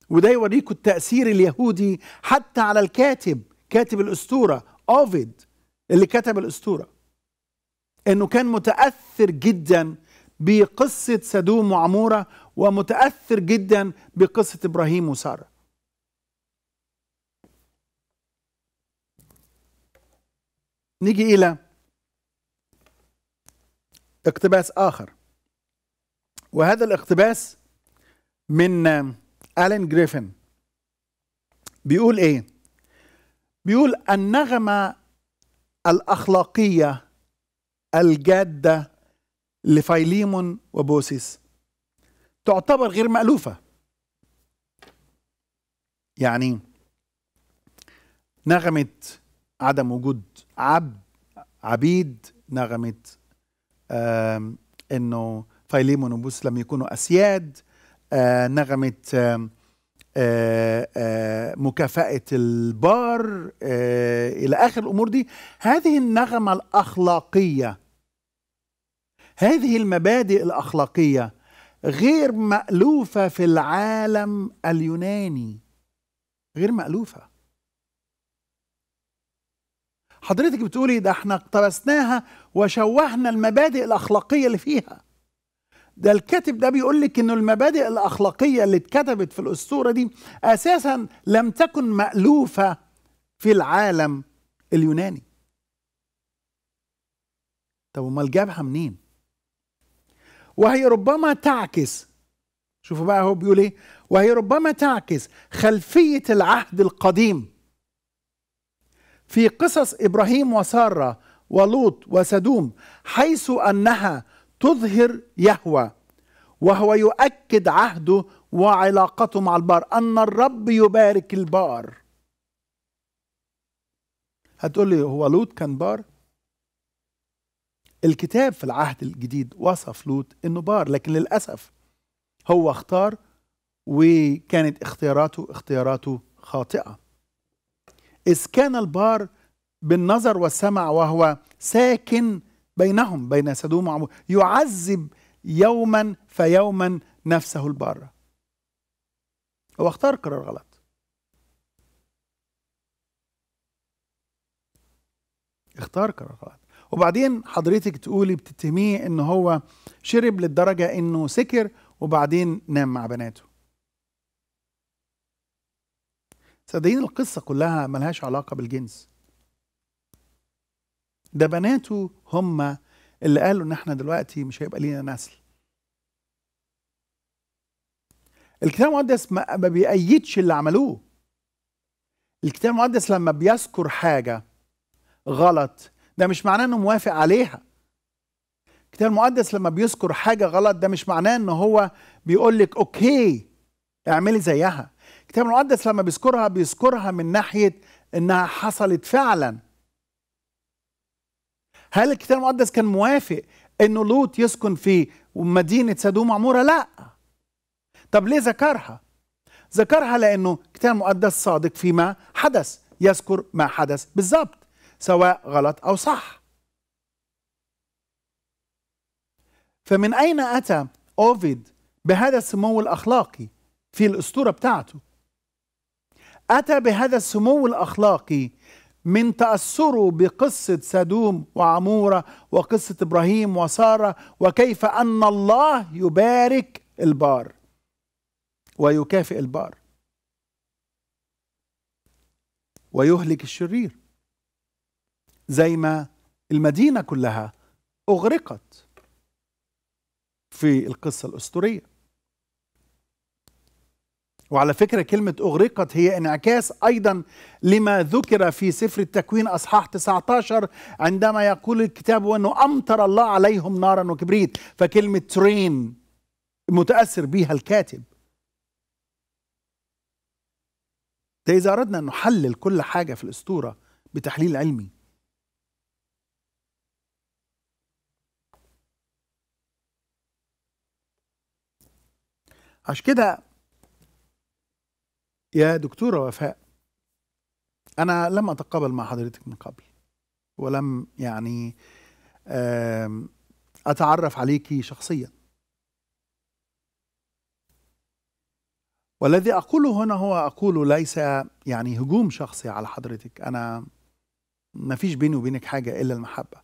وده يوريكم التأثير اليهودي حتى على الكاتب كاتب الأسطورة أوفيد اللي كتب الأسطورة. إنه كان متأثر جدا بقصة سدوم وعمورة ومتأثر جدا بقصة إبراهيم وسارة. نيجي إلى اقتباس آخر. وهذا الاقتباس من الين جريفن. بيقول إيه؟ بيقول النغمة الأخلاقية الجادة لفايليمون وبوسيس. تعتبر غير مألوفة. يعني نغمة عدم وجود عبد عبيد نغمة إنه فايليمون وبوسيس لم يكونوا أسياد نغمة آآ آآ مكافأة البار إلى آخر الأمور دي. هذه النغمة الأخلاقية هذه المبادئ الأخلاقية غير مألوفة في العالم اليوناني. غير مألوفة. حضرتك بتقولي ده إحنا اقتبسناها وشوهنا المبادئ الأخلاقية اللي فيها. ده الكاتب ده بيقول لك إنه المبادئ الأخلاقية اللي اتكتبت في الأسطورة دي أساسا لم تكن مألوفة في العالم اليوناني. طب أمال جابها منين؟ وهي ربما تعكس. شوفوا بقى هو بيقول إيه؟ وهي ربما تعكس خلفية العهد القديم. في قصص إبراهيم وسارة ولوط وسدوم حيث أنها تظهر يهوى وهو يؤكد عهده وعلاقته مع البار أن الرب يبارك البار. هتقول لي هو لوط كان بار؟ الكتاب في العهد الجديد وصف لوط إنه بار لكن للأسف هو اختار وكانت اختياراته اختياراته خاطئة. إذ كان البار بالنظر والسمع وهو ساكن بينهم بين سدوم وعمور يعذب يوما فيوما نفسه البارة. هو اختار قرار غلط. اختار قرار غلط. وبعدين حضرتك تقولي بتتهميه إن هو شرب للدرجة إنه سكر وبعدين نام مع بناته. صدقين القصة كلها ملهاش علاقة بالجنس. ده بناته هم اللي قالوا إن إحنا دلوقتي مش هيبقى لينا نسل. الكتاب المقدس ما ما بيأيدش اللي عملوه. الكتاب المقدس لما بيذكر حاجة غلط ده مش معناه إنه موافق عليها. الكتاب المقدس لما بيذكر حاجة غلط ده مش معناه إن هو بيقول لك أوكي اعملي زيها. الكتاب المقدس لما بيذكرها بيذكرها من ناحية إنها حصلت فعلا. هل الكتاب المقدس كان موافق إنه لوط يسكن في مدينة سدوم وعمورة؟ لا. طب ليه ذكرها؟ ذكرها لأنه الكتاب المقدس صادق فيما حدث يذكر ما حدث بالظبط سواء غلط أو صح. فمن أين أتى أوفيد بهذا السمو الأخلاقي في الأسطورة بتاعته؟ أتى بهذا السمو الأخلاقي من تأثره بقصة سدوم وعمورة وقصة إبراهيم وسارة وكيف أن الله يبارك البار ويكافئ البار ويهلك الشرير. زي ما المدينة كلها أغرقت في القصة الأسطورية. وعلى فكرة كلمة أغرقت هي انعكاس أيضا لما ذكر في سفر التكوين أصحاح 19 عندما يقول الكتاب أنه أمطر الله عليهم نارا وكبريت فكلمة ترين متأثر بها الكاتب. ده إذا أردنا أن نحلل كل حاجة في الأسطورة بتحليل علمي عشان كده يا دكتورة وفاء أنا لم أتقابل مع حضرتك من قبل ولم يعني أتعرف عليك شخصيا. والذي أقوله هنا هو أقول ليس يعني هجوم شخصي على حضرتك أنا ما فيش بيني وبينك حاجة إلا المحبة.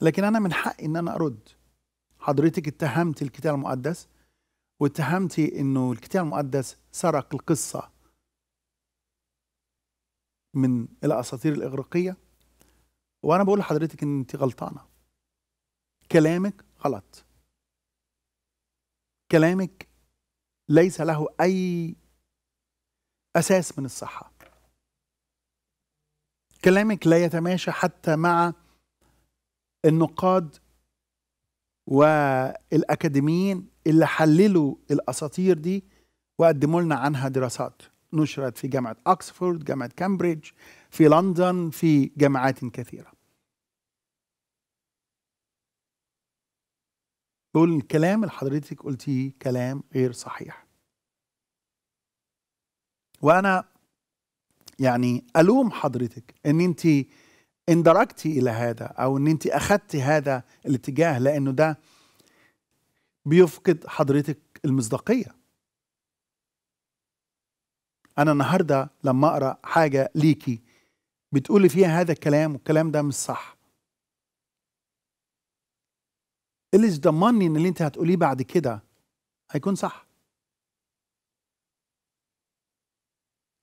لكن أنا من حقي إن أنا أرد. حضرتك اتهمت الكتاب المقدس واتهمتي إنه الكتاب المقدس سرق القصة من الأساطير الإغريقية؟ وأنا بقول لحضرتك إن انت غلطانة. كلامك غلط. كلامك ليس له أي أساس من الصحة. كلامك لا يتماشى حتى مع النقاد والأكاديميين اللي حللوا الأساطير دي وقدموا لنا عنها دراسات نشرت في جامعة اوكسفورد جامعة كامبريدج في لندن في جامعات كثيرة. بقول الكلام اللي حضرتك قلتيه كلام غير صحيح. وأنا يعني ألوم حضرتك إن أنت اندرجتي إلى هذا أو إن أنت اخذتي هذا الاتجاه لأنه ده بيفقد حضرتك المصداقية. أنا النهارده لما أقرأ حاجة ليكي بتقولي فيها هذا الكلام والكلام ده مش صح. اللي ضمني ان اللي انت هتقوليه بعد كده هيكون صح.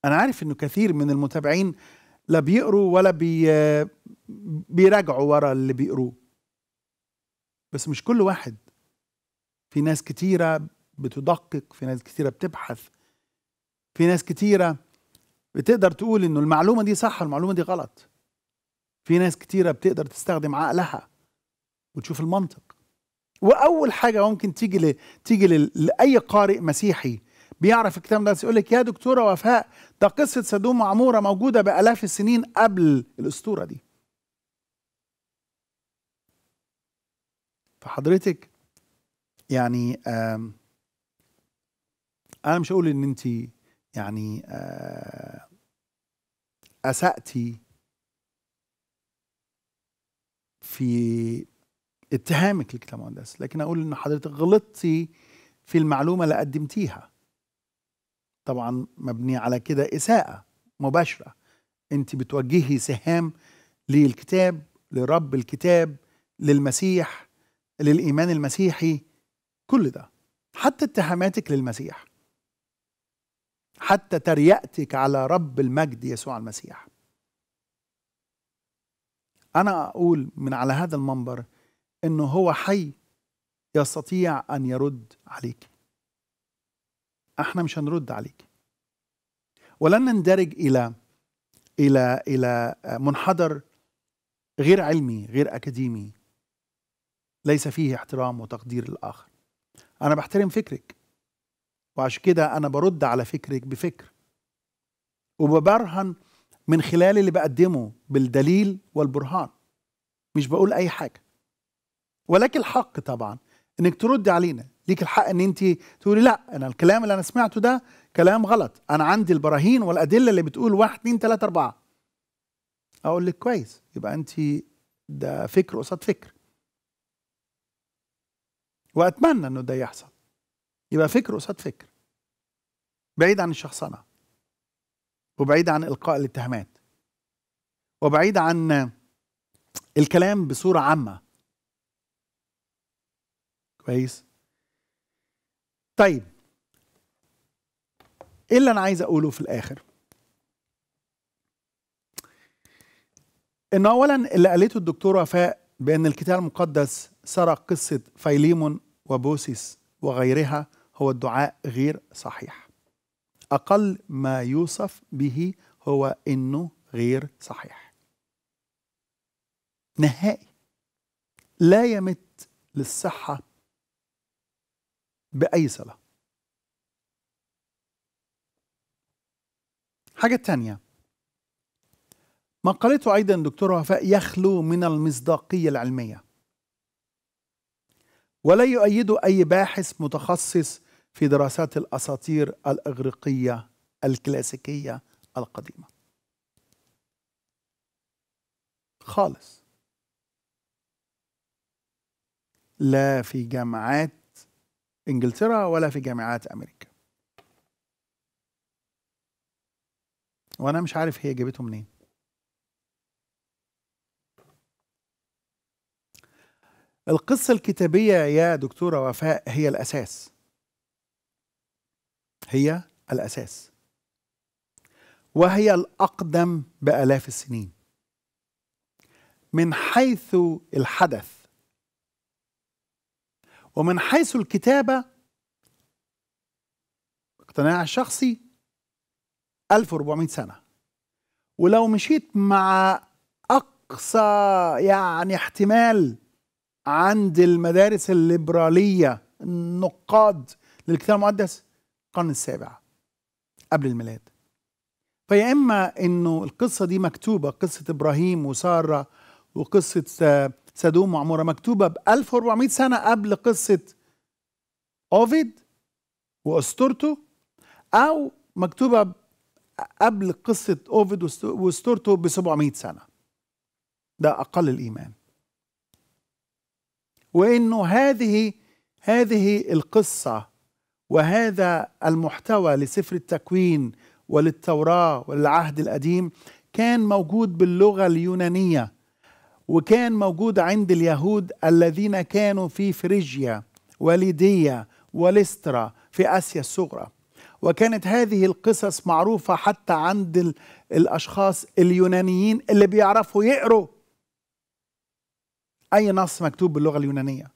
أنا عارف إنه كثير من المتابعين لا بيقروا ولا بي بيراجعوا ورا اللي بيقروه. بس مش كل واحد في ناس كتيرة بتدقق في ناس كتيرة بتبحث في ناس كتيرة بتقدر تقول إنه المعلومة دي صح المعلومة دي غلط في ناس كتيرة بتقدر تستخدم عقلها وتشوف المنطق وأول حاجة ممكن تيجي ل... تيجي. لأي قارئ مسيحي بيعرف الكتاب ده يقول لك يا دكتورة وفاء ده قصة سدوم وعمورة موجودة بآلاف السنين قبل الأسطورة دي فحضرتك يعني أنا مش هقول إن أنت يعني اساتي في اتهامك للكتاب المقدس لكن أقول إن حضرتك غلطتي في المعلومة اللي قدمتيها. طبعا مبني على كده إساءة مباشرة. أنت بتوجهي سهام للكتاب لرب الكتاب للمسيح للإيمان المسيحي كل ده. حتى اتهاماتك للمسيح. حتى تريأتك على رب المجد يسوع المسيح. أنا أقول من على هذا المنبر إنه هو حي يستطيع أن يرد عليك. إحنا مش هنرد عليك. ولن نندرج إلى إلى إلى منحدر غير علمي غير أكاديمي. ليس فيه احترام وتقدير للاخر أنا بحترم فكرك. وعشان كده أنا برد على فكرك بفكر. وببرهن من خلال اللي بقدمه بالدليل والبرهان. مش بقول أي حاجة. ولكن الحق طبعا إنك تردي علينا. ليك الحق إن أنت تقولي لأ أنا الكلام اللي أنا سمعته ده كلام غلط. أنا عندي البراهين والأدلة اللي بتقول واحد اتنين تلاتة أربعة. أقول لك كويس. يبقى أنت ده فكر قصاد فكر. وأتمنى إنه ده يحصل. يبقى فكر قصاد فكر. بعيد عن الشخصنة. وبعيد عن إلقاء الاتهامات. وبعيد عن الكلام بصورة عامة. كويس؟ طيب. إيه اللي أنا عايز أقوله في الآخر؟ إن اولا اللي قالته الدكتورة وفاء بأن الكتاب المقدس سرق قصة فيليمون وبوسيس وغيرها هو الدعاء غير صحيح. أقل ما يوصف به هو إنه غير صحيح. نهائي. لا يمت للصحة بأي صلة. حاجة تانية. ما قالته أيضا دكتور وفاء يخلو من المصداقية العلمية. ولا يؤيده أي باحث متخصص في دراسات الأساطير الإغريقية الكلاسيكية القديمة. خالص. لا في جامعات إنجلترا ولا في جامعات أمريكا. وأنا مش عارف هي جابته منين. القصة الكتابية يا دكتورة وفاء هي الأساس. هي الأساس. وهي الأقدم بآلاف السنين. من حيث الحدث. ومن حيث الكتابة اقتناع الشخصي 1400 سنة. ولو مشيت مع أقصى يعني احتمال عند المدارس الليبرالية النقاد للكتاب المقدس القرن السابع قبل الميلاد. فيا إما إنه القصة دي مكتوبة قصة إبراهيم وسارة وقصة سدوم وعمورة مكتوبة ب 1400 سنة قبل قصة أوفيد وأستورتو أو مكتوبة قبل قصة أوفيد وأستورتو ب 700 سنة. ده أقل الإيمان. وإنه هذه هذه القصة وهذا المحتوى لسفر التكوين وللتوراة والعهد القديم كان موجود باللغة اليونانية وكان موجود عند اليهود الذين كانوا في فريجيا وليديا وليسترا في آسيا الصغرى. وكانت هذه القصص معروفة حتى عند الأشخاص اليونانيين اللي بيعرفوا يقروا أي نص مكتوب باللغة اليونانية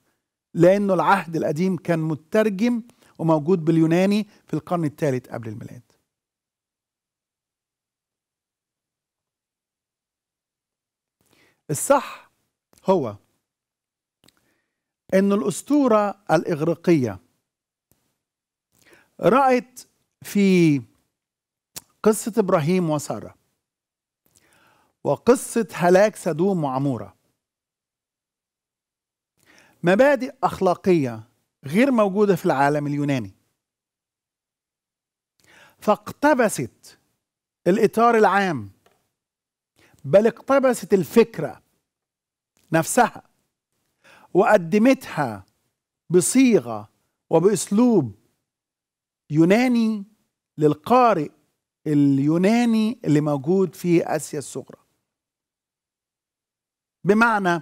لأنه العهد القديم كان مترجم وموجود باليوناني في القرن الثالث قبل الميلاد. الصح هو إن الأسطورة الإغريقية رأت في قصة إبراهيم وسارة وقصة هلاك سدوم وعمورة. مبادئ أخلاقية غير موجودة في العالم اليوناني. فاقتبست الإطار العام بل اقتبست الفكرة نفسها وقدمتها بصيغة وبأسلوب يوناني للقارئ اليوناني اللي موجود في آسيا الصغرى. بمعنى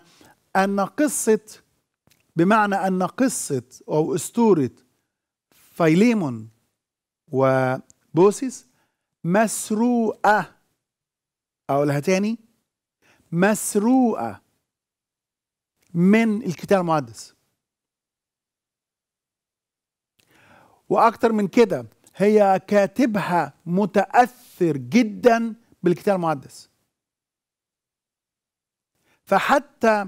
أن قصة بمعنى أن قصة أو أسطورة فيليمون وبوسيس مسروقة. أقولها تاني. مسروقة من الكتاب المقدس. وأكتر من كده هي كاتبها متأثر جدا بالكتاب المقدس. فحتى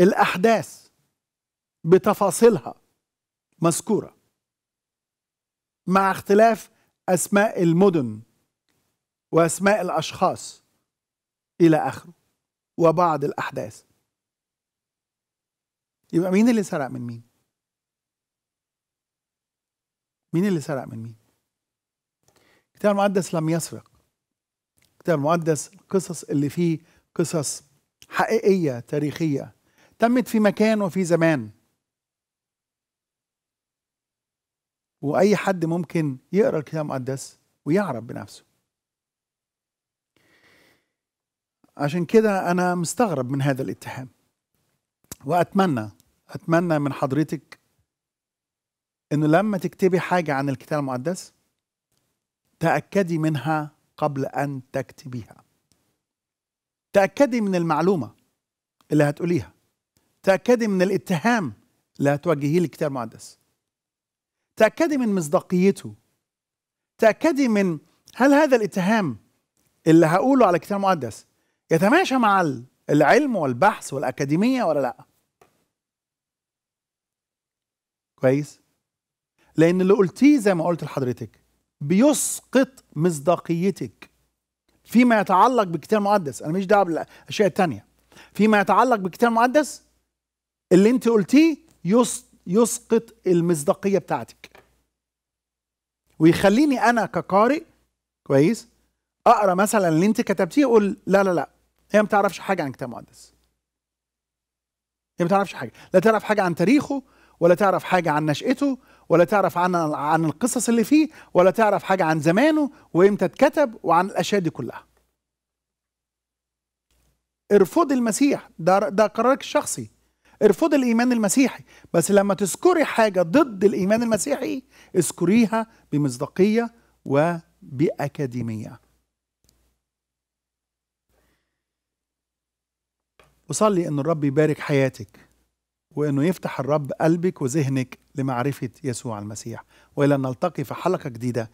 الأحداث بتفاصيلها. مذكورة. مع اختلاف أسماء المدن وأسماء الأشخاص إلى آخره وبعض الأحداث. يبقى مين اللي سرق من مين؟ مين اللي سرق من مين؟ الكتاب المقدس لم يسرق. الكتاب المقدس القصص اللي فيه قصص حقيقية تاريخية تمت في مكان وفي زمان. وأي حد ممكن يقرأ الكتاب المقدس ويعرف بنفسه. عشان كده أنا مستغرب من هذا الاتهام. وأتمنى أتمنى من حضرتك إنه لما تكتبي حاجة عن الكتاب المقدس تأكدي منها قبل أن تكتبيها. تأكدي من المعلومة اللي هتقوليها. تأكدي من الاتهام اللي هتوجهيه للكتاب المقدس. تأكدي من مصداقيته. تأكدي من هل هذا الاتهام اللي هقوله على الكتاب المقدس يتماشى مع العلم والبحث والأكاديمية ولا لأ؟ كويس؟ لأن اللي قلتيه زي ما قلت لحضرتك بيسقط مصداقيتك فيما يتعلق بالكتاب المقدس. أنا مش دعوة بالأشياء التانية. فيما يتعلق بالكتاب المقدس اللي أنت قلتيه يسقط المصداقية بتاعتك. ويخليني أنا كقارئ كويس أقرأ مثلا اللي أنت كتبتيه أقول لا لا لا هي ما تعرفش حاجة عن الكتاب المقدس هي ما تعرفش حاجة. لا تعرف حاجة عن تاريخه ولا تعرف حاجة عن نشأته ولا تعرف عن عن القصص اللي فيه ولا تعرف حاجة عن زمانه وإمتى اتكتب وعن الأشياء دي كلها. ارفض المسيح. ده ده قرارك الشخصي. ارفض الإيمان المسيحي. بس لما تذكري حاجة ضد الإيمان المسيحي اذكريها بمصداقية وبأكاديمية. وصلي إن الرب يبارك حياتك وإنه يفتح الرب قلبك وذهنك لمعرفة يسوع المسيح. وإلى أن نلتقي في حلقة جديدة.